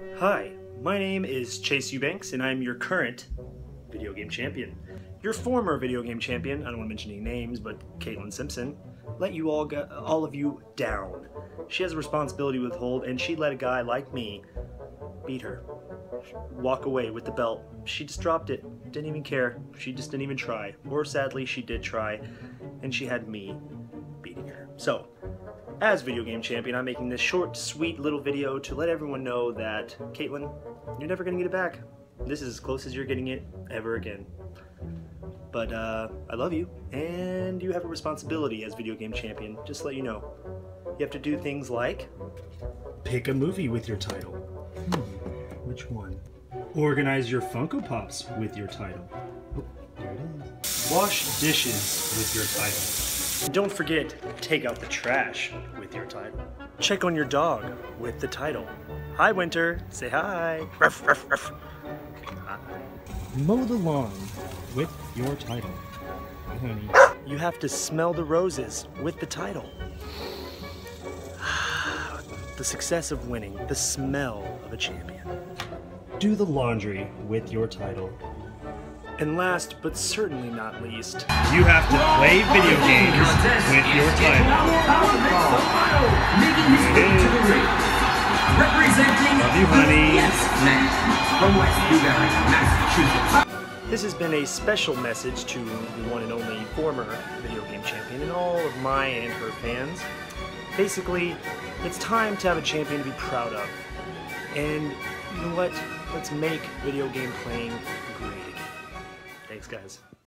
Hi, my name is Chase Eubanks, and I'm your current video game champion. Your former video game champion, I don't want to mention any names, but Caitlin Simpson, let you all, all of you down. She has a responsibility to withhold, and she let a guy like me beat her. Walk away with the belt. She just dropped it. Didn't even care. She just didn't even try. Or sadly, she did try, and she had me beating her. So, as video game champion, I'm making this short, sweet little video to let everyone know that, Caitlin, you're never gonna get it back. This is as close as you're getting it ever again. But uh, I love you, and you have a responsibility as video game champion. Just to let you know, you have to do things like pick a movie with your title. Hmm, which one? Organize your Funko Pops with your title. Oh, there it is. Wash dishes with your title. Don't forget, take out the trash with your title. Check on your dog with the title. Hi, Winter. Say hi. Ruff, ruff, ruff. Hi. Mow the lawn with your title. Honey. You have to smell the roses with the title. the success of winning, the smell of a champion. Do the laundry with your title. And last but certainly not least, you have to play video games with your title. Making his way to the ring. Representing Love you, honey. Yes from West Newbury, This has been a special message to the one and only former video game champion and all of my and her fans. Basically, it's time to have a champion to be proud of. And you know what? Let's make video game playing great again. Thanks, guys.